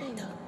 来的。